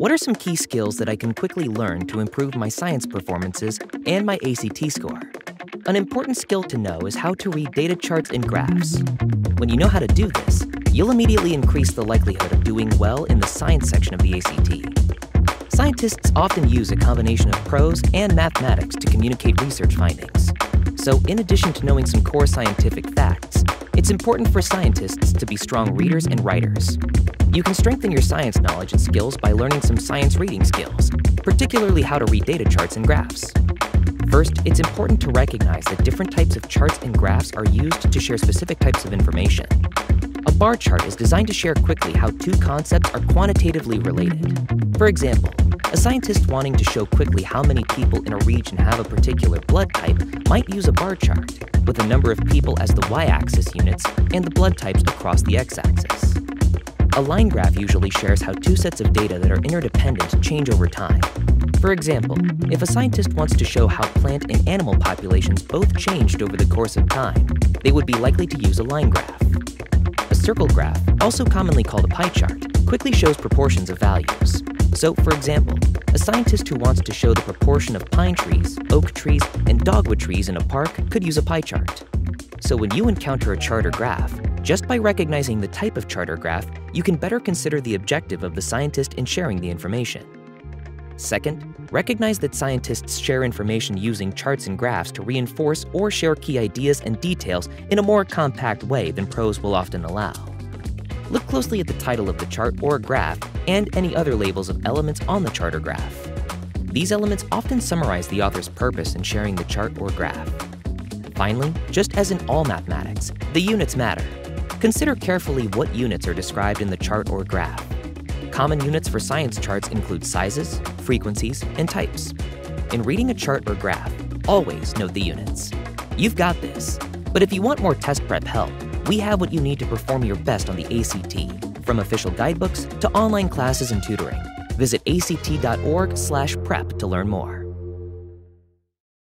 What are some key skills that I can quickly learn to improve my science performances and my ACT score? An important skill to know is how to read data charts and graphs. When you know how to do this, you'll immediately increase the likelihood of doing well in the science section of the ACT. Scientists often use a combination of prose and mathematics to communicate research findings. So, in addition to knowing some core scientific facts, it's important for scientists to be strong readers and writers. You can strengthen your science knowledge and skills by learning some science reading skills, particularly how to read data charts and graphs. First, it's important to recognize that different types of charts and graphs are used to share specific types of information. A bar chart is designed to share quickly how two concepts are quantitatively related. For example, a scientist wanting to show quickly how many people in a region have a particular blood type might use a bar chart, with the number of people as the y-axis units and the blood types across the x-axis. A line graph usually shares how two sets of data that are interdependent change over time. For example, if a scientist wants to show how plant and animal populations both changed over the course of time, they would be likely to use a line graph. A circle graph, also commonly called a pie chart, quickly shows proportions of values. So, for example, a scientist who wants to show the proportion of pine trees, oak trees, and dogwood trees in a park could use a pie chart. So when you encounter a chart or graph, just by recognizing the type of chart or graph, you can better consider the objective of the scientist in sharing the information. Second, recognize that scientists share information using charts and graphs to reinforce or share key ideas and details in a more compact way than prose will often allow. Look closely at the title of the chart or graph and any other labels of elements on the chart or graph. These elements often summarize the author's purpose in sharing the chart or graph. Finally, just as in all mathematics, the units matter. Consider carefully what units are described in the chart or graph. Common units for science charts include sizes, frequencies, and types. In reading a chart or graph, always note the units. You've got this. But if you want more test prep help, we have what you need to perform your best on the ACT, from official guidebooks to online classes and tutoring. Visit act.org/prep to learn more.